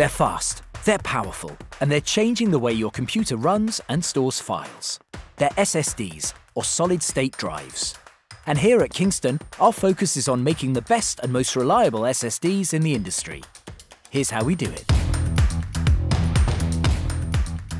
They're fast, they're powerful, and they're changing the way your computer runs and stores files. They're SSDs, or solid-state drives. And here at Kingston, our focus is on making the best and most reliable SSDs in the industry. Here's how we do it.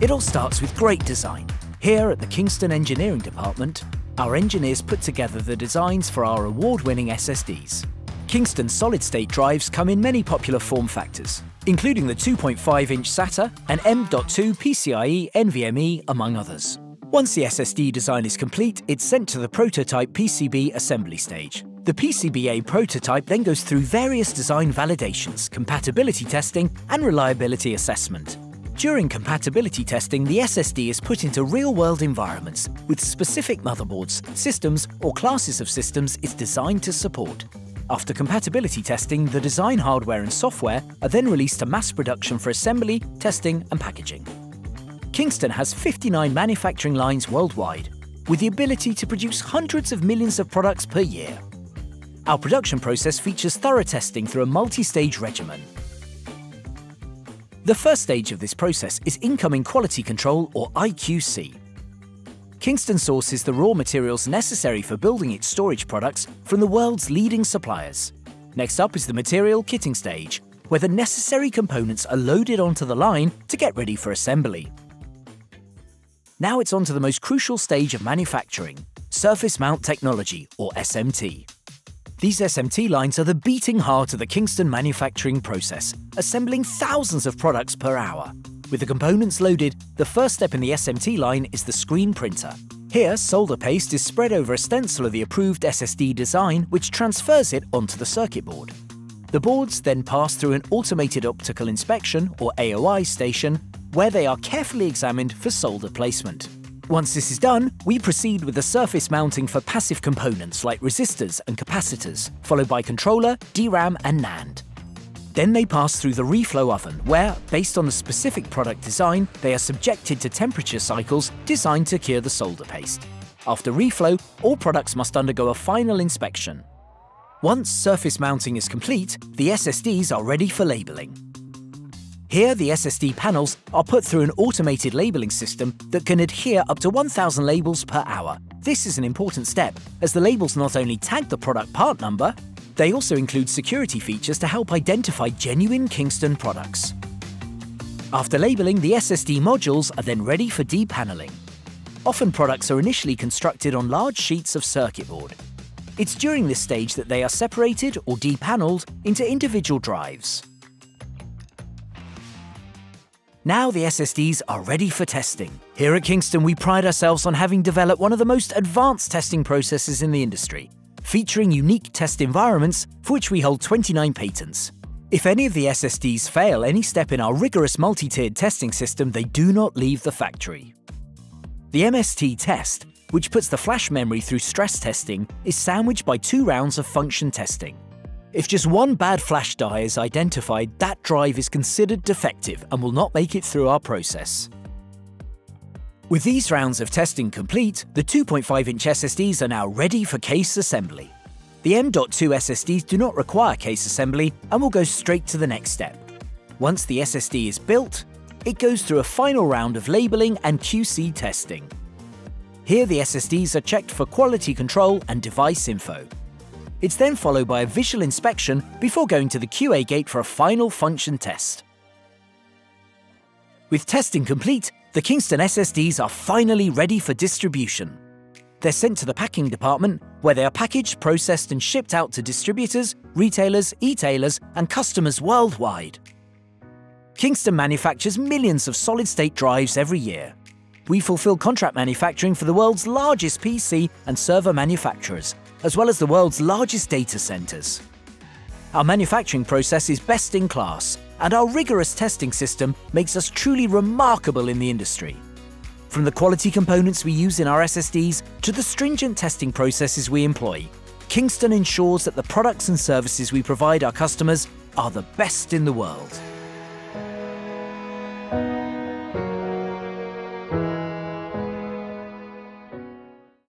It all starts with great design. Here at the Kingston Engineering Department, our engineers put together the designs for our award-winning SSDs. Kingston solid-state drives come in many popular form factors, including the 2.5-inch SATA and M.2 PCIe NVMe, among others. Once the SSD design is complete, it's sent to the prototype PCB assembly stage. The PCBA prototype then goes through various design validations, compatibility testing, and reliability assessment. During compatibility testing, the SSD is put into real-world environments with specific motherboards, systems, or classes of systems it's designed to support. After compatibility testing, the design hardware and software are then released to mass production for assembly, testing and packaging. Kingston has 59 manufacturing lines worldwide, with the ability to produce hundreds of millions of products per year. Our production process features thorough testing through a multi-stage regimen. The first stage of this process is Incoming Quality Control, or IQC. Kingston sources the raw materials necessary for building its storage products from the world's leading suppliers. Next up is the material kitting stage, where the necessary components are loaded onto the line to get ready for assembly. Now it's on to the most crucial stage of manufacturing, surface mount technology, or SMT. These SMT lines are the beating heart of the Kingston manufacturing process, assembling thousands of products per hour. With the components loaded, the first step in the SMT line is the screen printer. Here, solder paste is spread over a stencil of the approved SSD design, which transfers it onto the circuit board. The boards then pass through an automated optical inspection, or AOI station, where they are carefully examined for solder placement. Once this is done, we proceed with the surface mounting for passive components like resistors and capacitors, followed by controller, DRAM and NAND. Then they pass through the reflow oven, where, based on the specific product design, they are subjected to temperature cycles designed to cure the solder paste. After reflow, all products must undergo a final inspection. Once surface mounting is complete, the SSDs are ready for labeling. Here, the SSD panels are put through an automated labeling system that can adhere up to 1,000 labels per hour. This is an important step, as the labels not only tag the product part number, they also include security features to help identify genuine Kingston products. After labeling, the SSD modules are then ready for depaneling. Often products are initially constructed on large sheets of circuit board. It's during this stage that they are separated or depaneled into individual drives. Now the SSDs are ready for testing. Here at Kingston, we pride ourselves on having developed one of the most advanced testing processes in the industry featuring unique test environments for which we hold 29 patents. If any of the SSDs fail any step in our rigorous multi-tiered testing system, they do not leave the factory. The MST test, which puts the flash memory through stress testing, is sandwiched by two rounds of function testing. If just one bad flash die is identified, that drive is considered defective and will not make it through our process. With these rounds of testing complete, the 2.5-inch SSDs are now ready for case assembly. The M.2 SSDs do not require case assembly and will go straight to the next step. Once the SSD is built, it goes through a final round of labeling and QC testing. Here the SSDs are checked for quality control and device info. It's then followed by a visual inspection before going to the QA gate for a final function test. With testing complete, the Kingston SSDs are finally ready for distribution. They're sent to the packing department, where they are packaged, processed and shipped out to distributors, retailers, e-tailers and customers worldwide. Kingston manufactures millions of solid-state drives every year. We fulfill contract manufacturing for the world's largest PC and server manufacturers, as well as the world's largest data centers. Our manufacturing process is best in class and our rigorous testing system makes us truly remarkable in the industry. From the quality components we use in our SSDs to the stringent testing processes we employ, Kingston ensures that the products and services we provide our customers are the best in the world.